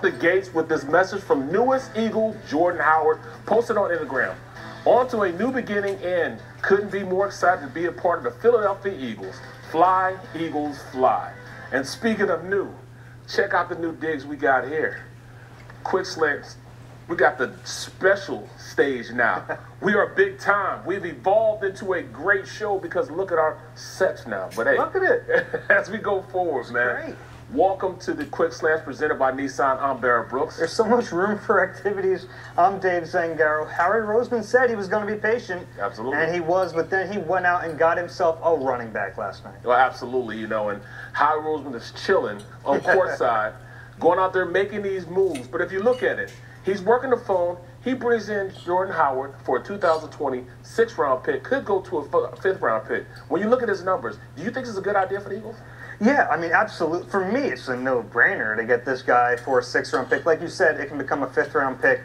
out the gates with this message from newest Eagle Jordan Howard, posted on Instagram. On to a new beginning and couldn't be more excited to be a part of the Philadelphia Eagles. Fly, Eagles, fly. And speaking of new, check out the new digs we got here. Quick slants. We got the special stage now. we are big time. We've evolved into a great show because look at our sets now. But hey, Look at it. as we go forward, man. great. Welcome to the Quick Slants presented by Nissan. I'm Barrett Brooks. There's so much room for activities. I'm Dave Zangaro. Howie Roseman said he was going to be patient. Absolutely. And he was, but then he went out and got himself a running back last night. Well, absolutely, you know, and Howie Roseman is chilling on court side, going out there making these moves. But if you look at it, he's working the phone. He brings in Jordan Howard for a 2020 sixth round pick, could go to a fifth round pick. When you look at his numbers, do you think this is a good idea for the Eagles? Yeah, I mean, absolutely. For me, it's a no-brainer to get this guy for a six-round pick. Like you said, it can become a fifth-round pick.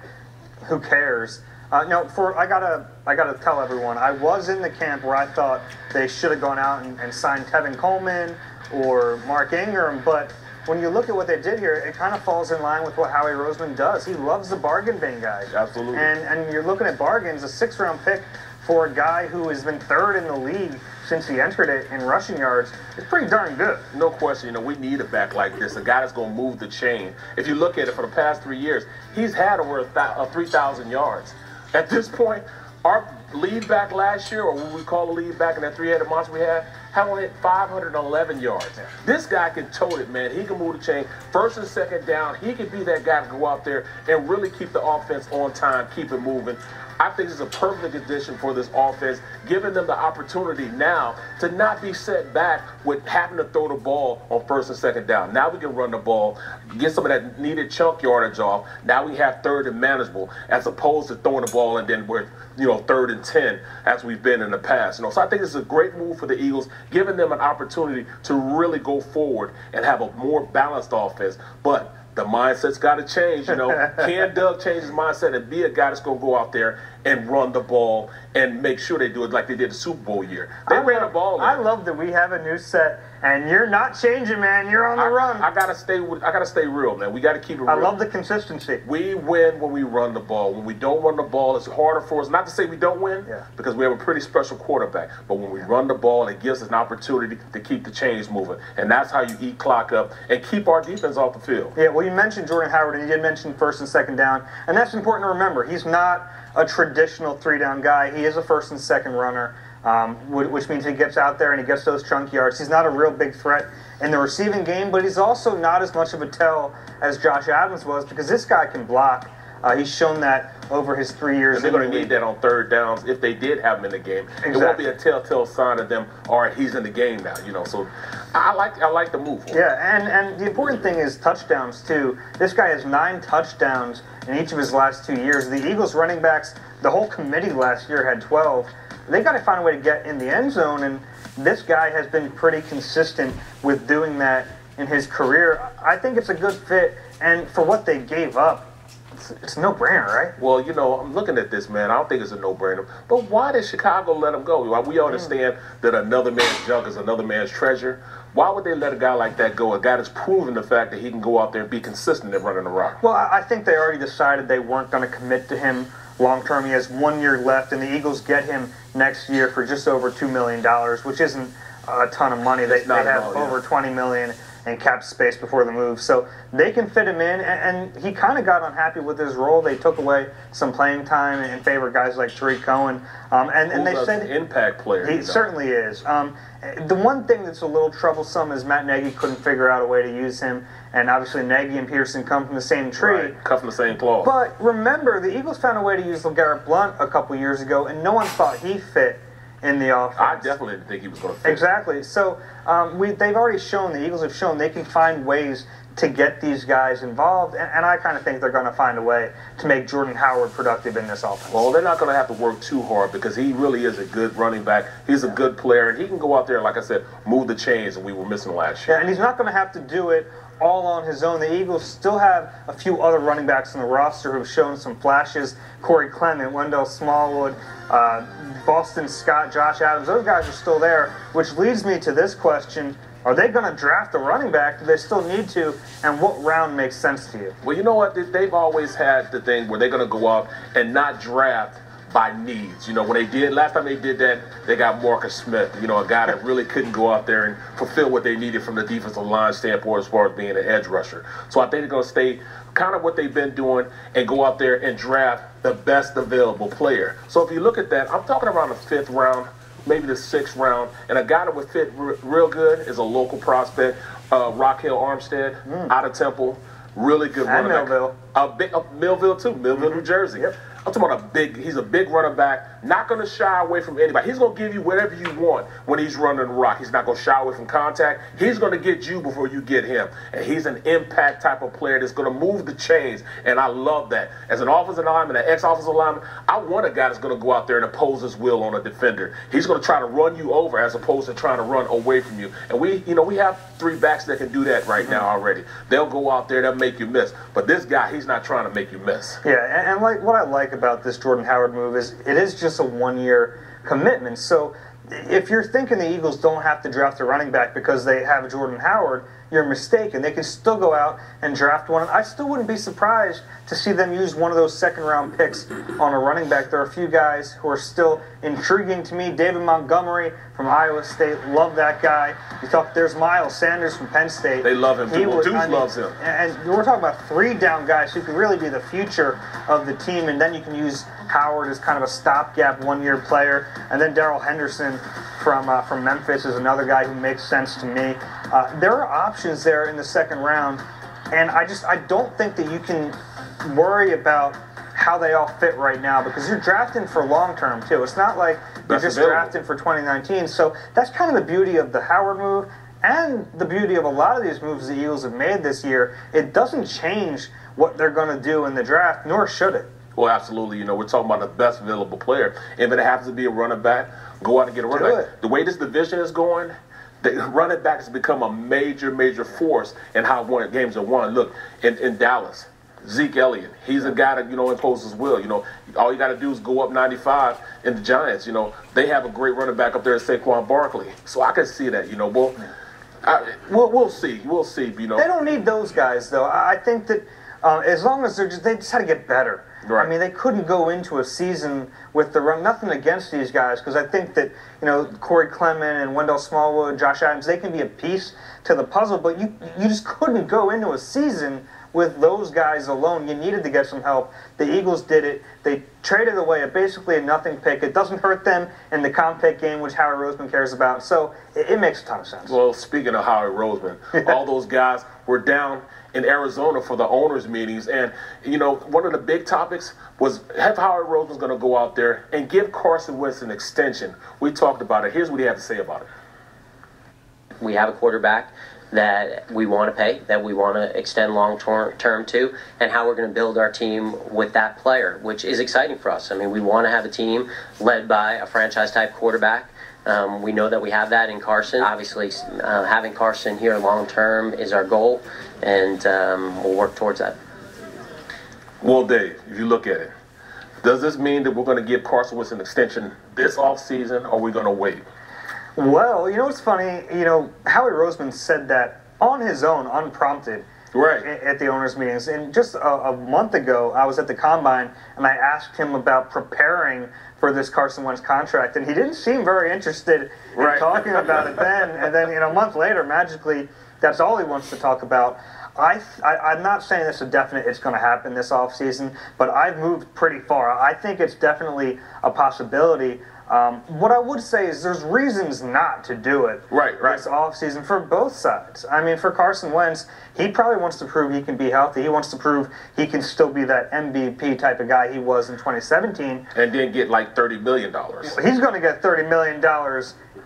Who cares? Uh, no, for I gotta, I gotta tell everyone, I was in the camp where I thought they should have gone out and, and signed Tevin Coleman or Mark Ingram, but when you look at what they did here, it kind of falls in line with what Howie Roseman does. He loves the bargain bin guys. Absolutely. And and you're looking at bargains, a six-round pick for a guy who has been third in the league since he entered it in rushing yards is pretty darn good. No question, you know, we need a back like this, a guy that's going to move the chain. If you look at it for the past three years, he's had over uh, 3,000 yards. At this point, our lead back last year, or what we call the lead back in that three-headed monster we had, had only hit 511 yards. This guy can tote it, man. He can move the chain. First and second down, he can be that guy to go out there and really keep the offense on time, keep it moving. I think is a perfect addition for this offense, giving them the opportunity now to not be set back with having to throw the ball on first and second down. Now we can run the ball, get some of that needed chunk yardage off. Now we have third and manageable as opposed to throwing the ball and then we're you know third and ten as we've been in the past. You know, so I think this is a great move for the Eagles, giving them an opportunity to really go forward and have a more balanced offense. But the mindset's got to change. You know, can Doug change his mindset and be a guy that's going to go out there and run the ball and make sure they do it like they did the Super Bowl year? They I ran love- the ball. I in. love that we have a new set, and you're not changing, man. You're on the I, run. I gotta stay. With, I gotta stay real, man. We gotta keep it real. I love the consistency. We win when we run the ball. When we don't run the ball, it's harder for us. Not to say we don't win, Yeah. because we have a pretty special quarterback. But when we run the ball, it gives us an opportunity to keep the chains moving, and that's how you eat clock up and keep our defense off the field. Yeah, well, you mentioned Jordan Howard, and you did mention first and second down, and that's important to remember. He's not a traditional three-down guy. He is a first and second runner, um, which means he gets out there and he gets those chunk yards. He's not a real big threat in the receiving game, but he's also not as much of a tell as Josh Adams was because this guy can block. Uh, he's shown that over his three years. And they're going to need that on third downs if they did have him in the game. It won't be a telltale sign of them. All right, he's in the game now. You know, so I like I like the move. Yeah, and, and the important thing is touchdowns too. This guy has nine touchdowns in each of his last two years. The Eagles running backs, the whole committee last year had 12. They got to find a way to get in the end zone, and this guy has been pretty consistent with doing that in his career. I think it's a good fit, and for what they gave up, it's, it's no brainer, right? Well, you know, I'm looking at this, man. I don't think it's a no-brainer. But why did Chicago let him go? We understand that another man's junk is another man's treasure, why would they let a guy like that go? A guy that's proven the fact that he can go out there and be consistent at running the rock. Well, I think they already decided they weren't going to commit to him long term. He has one year left, and the Eagles get him next year for just over two million dollars, which isn't a ton of money. They, they have all, yeah. over twenty million in cap space before the move, so they can fit him in. And, and he kind of got unhappy with his role. They took away some playing time in favor of guys like Tarik Cohen, um, and and they said an impact player. he certainly is. Um, the one thing that's a little troublesome is Matt Nagy couldn't figure out a way to use him, and obviously Nagy and Pederson come from the same tree. Right. Cut from the same cloth. But remember, the Eagles found a way to use LeGarrette Blunt a couple years ago, and no one thought he fit in the offense. I definitely didn't think he was going to fit. Exactly. So um, we, they've already shown, the Eagles have shown they can find ways to get these guys involved, and, and I kind of think they're going to find a way to make Jordan Howard productive in this offense. Well, they're not going to have to work too hard because he really is a good running back. He's a good player, and he can go out there, like I said, move the chains, and we were missing last year. Yeah, and he's not going to have to do it all on his own. The Eagles still have a few other running backs on the roster who've shown some flashes. Corey Clement, Wendell Smallwood, uh, Boston Scott, Josh Adams. Those guys are still there, which leads me to this question. Are they going to draft a running back? Do they still need to? And what round makes sense to you? Well, you know what? They- They've always had the thing where they're going to go up and not draft by needs. You know, when they did last time they did that, they got Marcus Smith. You know, a guy that really couldn't go out there and fulfill what they needed from the defensive line standpoint as far as being an edge rusher. So I think they're going to stay kind of what they've been doing and go out there and draft the best available player. So if you look at that, I'm talking around the fifth round, maybe the sixth round, and a guy that would fit r- real good is a local prospect, uh, Ryquell Armstead out of Temple. Really good. And running back. Millville. Uh, Millville too, Millville, New Jersey. Yep. I'm talking about a big. He's a big running back. Not going to shy away from anybody. He's going to give you whatever you want when he's running the rock. He's not going to shy away from contact. He's going to get you before you get him. And he's an impact type of player that's going to move the chains. And I love that. As an offensive lineman, an ex-offensive lineman, I want a guy that's going to go out there and oppose his will on a defender. He's going to try to run you over as opposed to trying to run away from you. And we, you know, we have three backs that can do that right now already. They'll go out there, they'll make you miss. But this guy, he's not trying to make you miss. Yeah, and, and like what I like about this Jordan Howard move is it is just a one-year commitment. So if you're thinking the Eagles don't have to draft a running back because they have Jordan Howard, you're mistaken. They can still go out and draft one. I still wouldn't be surprised to see them use one of those second-round picks on a running back. There are a few guys who are still intriguing to me. David Montgomery from Iowa State, love that guy. You talk. There's Miles Sanders from Penn State. They love him. He Well, was- Deuce I mean, loves him. and we're talking about three down guys who could really be the future of the team, and then you can use Howard as kind of a stopgap one-year player, and then Darrell Henderson from uh, from Memphis is another guy who makes sense to me. Uh, there are options there in the second round, and I just I don't think that you can worry about how they all fit right now because you're drafting for long term too. It's not like you're That's just available. drafting for 2019. So that's kind of the beauty of the Howard move and the beauty of a lot of these moves the Eagles have made this year. It doesn't change what they're going to do in the draft, nor should it. Well, absolutely. You know, we're talking about the best available player. If it happens to be a running back, go out and get a running Do back. it. The way this division is going, the running back has become a major, major force in how games are won. Look, in, in Dallas, Zeke Elliott, he's a guy that, you know, imposes will. You know, all you got to do is go up 95 in the Giants. You know, they have a great running back up there, Saquon Barkley. So I can see that, you know. Well, I, we'll, we'll see. We'll see, you know. They don't need those guys though. I think that uh, as long as they're just they just had to get better. Right. I mean, they couldn't go into a season with the run. Nothing against these guys because I think that you know Corey Clement and Wendell Smallwood, Josh Adams, they can be a piece to the puzzle. But you you just couldn't go into a season with those guys alone. You needed to get some help. The Eagles did it. They traded away a basically a nothing pick. It doesn't hurt them in the comp pick game, which Howie Roseman cares about. So it, it makes a ton of sense. Well, speaking of Howie Roseman, all those guys were down in Arizona for the owners' meetings, and you know one of the big topics was have Howie Roseman's going to go out there and give Carson Wentz an extension. We talked about it. Here's what he had to say about it. we have a quarterback that we want to pay, that we want to extend long term to, and how we're going to build our team with that player, which is exciting for us. I mean, we want to have a team led by a franchise type quarterback. Um, we know that we have that in Carson. Obviously, uh, having Carson here long term is our goal, and um, we'll work towards that. Well, Dave, if you look at it, does this mean that we're going to give Carson Wentz an extension this offseason, or are we going to wait? Well, you know what's funny? You know, Howie Roseman said that on his own, unprompted, Right. at the owners' meetings. And just a, a month ago, I was at the combine and I asked him about preparing for this Carson Wentz contract, and he didn't seem very interested in Right. talking about it then. And then, you know, a month later, magically, that's all he wants to talk about. I, I, I'm not saying this is definite it's going to happen this offseason, but I've moved pretty far. I think it's definitely a possibility. Um, what I would say is there's reasons not to do it Right, right. this offseason for both sides. I mean, for Carson Wentz, he probably wants to prove he can be healthy. He wants to prove he can still be that MVP type of guy he was in 2017. And then get like $30 million. He's going to get $30 million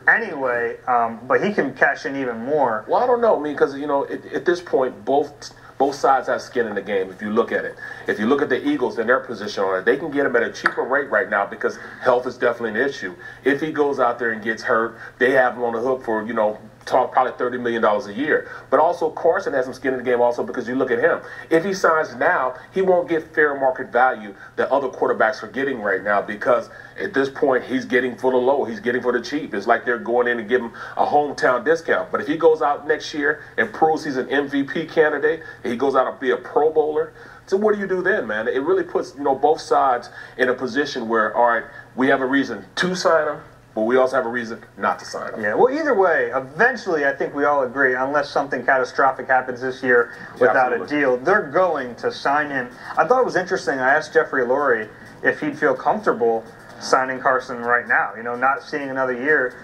anyway, um, but he can cash in even more. Well, I don't know. I mean, because you know, at, at this point, both both sides have skin in the game. If you look at it, if you look at the Eagles and their position on it, they can get him at a cheaper rate right now because health is definitely an issue. If he goes out there and gets hurt, they have him on the hook for you know talk probably thirty million dollars a year. But also Carson has some skin in the game also because you look at him. If he signs now, he won't get fair market value that other quarterbacks are getting right now because at this point he's getting for the low, he's getting for the cheap. It's like they're going in and giving him a hometown discount. But if he goes out next year and proves he's an MVP candidate, he goes out and be a Pro Bowler. So what do you do then, man? It really puts you know both sides in a position where all right, we have a reason to sign him, but we also have a reason not to sign him. Yeah, well, either way, eventually, I think we all agree, unless something catastrophic happens this year without Absolutely. a deal, they're going to sign him. I thought it was interesting. I asked Jeffrey Lurie if he'd feel comfortable signing Carson right now. You know, not seeing another year.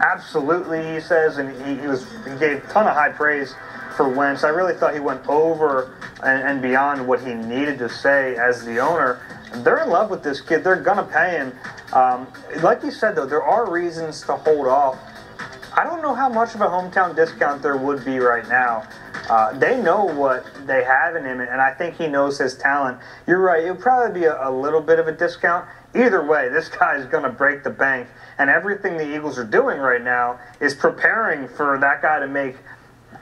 Absolutely, he says, and he, he was he gave a ton of high praise for Wentz. I really thought he went over and, and beyond what he needed to say as the owner. They're in love with this kid. They're gonna pay him. Um, like you said, though, there are reasons to hold off. I don't know how much of a hometown discount there would be right now. Uh, they know what they have in him, and I think he knows his talent. You're right; it would probably be a, a little bit of a discount. Either way, this guy is going to break the bank, and everything the Eagles are doing right now is preparing for that guy to make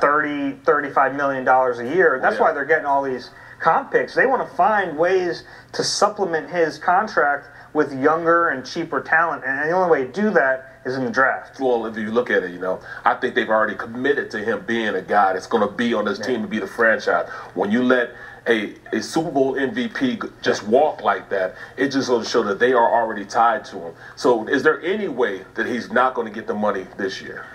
30, 35 million dollars a year. That's oh, Yeah. why they're getting all these comp picks. They want to find ways to supplement his contract with younger and cheaper talent, and the only way to do that is in the draft. Well, if you look at it, you know, I think they've already committed to him being a guy that's going to be on this team and be the franchise. When you let a, a Super Bowl MVP just walk like that, it just goes to show that they are already tied to him. So, is there any way that he's not going to get the money this year?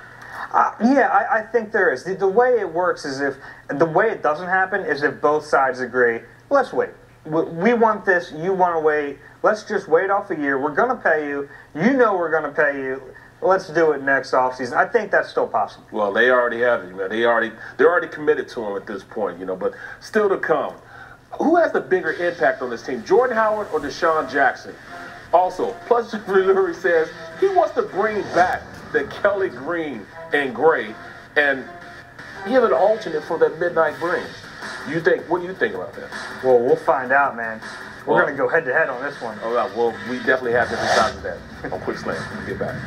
Uh, yeah, I, I think there is. The, the way it works is if the way it doesn't happen is if both sides agree. Let's wait. We, we want this. You want to wait. Let's just wait off a year. We're going to pay you. You know we're going to pay you. Let's do it next offseason. I think that's still possible. Well, they already have it, man. They already they're already committed to him at this point, you know. But still to come, who has the bigger impact on this team, Jordan Howard or DeSean Jackson? Also, plus Lurie says he wants to bring back the Kelly Green and Gray and give an alternate for that midnight green. You think? What do you think about that? Well, we'll find out, man. We're Well- going to go head to head on this one. Oh, well, we definitely have different sides of that on Quick Slam. We'll get back.